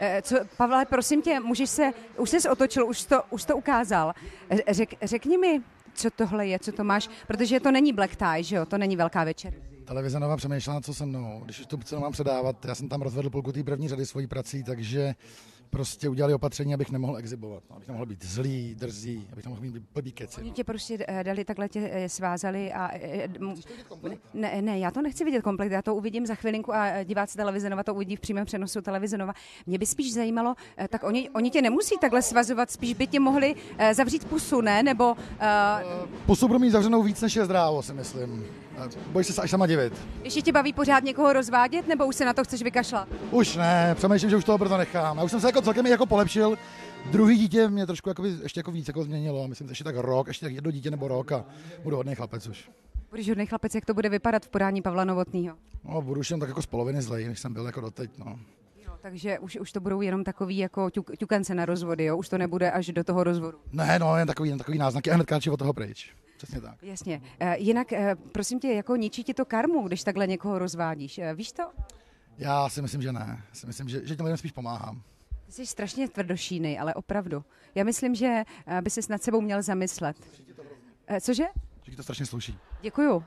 Eh, Co, Pavle, prosím tě, můžeš se, už jsi otočil, už to, už to ukázal. Eh, Řek, řekni mi, co tohle je, co to máš, protože to není black tie, že jo, to není velká večer. Televize Nova přemýšlela, co se mnou. Když to co mám předávat, já jsem tam rozvedl půlku té první řady svojí prací, takže prostě udělali opatření, abych nemohl exibovat. No, abych nemohl být zlý, drzý, abych nemohl mít blbý keci. Oni tě prostě eh, dali, takhle tě eh, svázali a... eh, Ne, ne, já to nechci vidět komplet, já to uvidím za chvilinku a diváci televize Nova to uvidí v přímém přenosu televize Nova. Mě by spíš zajímalo, tak oni, oni tě nemusí takhle svazovat, spíš by tě mohli zavřít pusu, ne? Nebo uh, Pusu budu mít zavřenou víc, než je zdrávo, si myslím. Bojíš se až sama divit. ještě tě baví pořád někoho rozvádět, nebo už se na to chceš vykašlat? Už ne, přemýšlím, že už toho proto nechám. Já už jsem se jako celkem jako polepšil. Druhý dítě mě trošku jako, ještě jako víc jako změnilo. Myslím, že ještě tak rok, ještě tak jedno dítě nebo rok a budu hodný chlapec už. Budeš hodný chlapec, jak to bude vypadat v podání Pavla Novotného. No, budu už jen tak jako z poloviny zlej, než jsem byl jako doteď. No. Takže už, už to budou jenom takový jako ťuk, ťukance na rozvody, jo? Už to nebude až do toho rozvodu. Ne, no, jen takový, jen takový náznaky a hned kráčí od toho pryč. Přesně tak. Jasně. Eh, jinak, eh, prosím tě, jako ničí ti to karmu, když takhle někoho rozvádíš. Eh, víš to? Já si myslím, že ne. Já si myslím, že, že těm lidem spíš pomáhám. Jsi strašně tvrdošínej, ale opravdu. Já myslím, že eh, by se nad sebou měl zamyslet. Eh, Cože? Že ti to strašně sluší. Děkuju.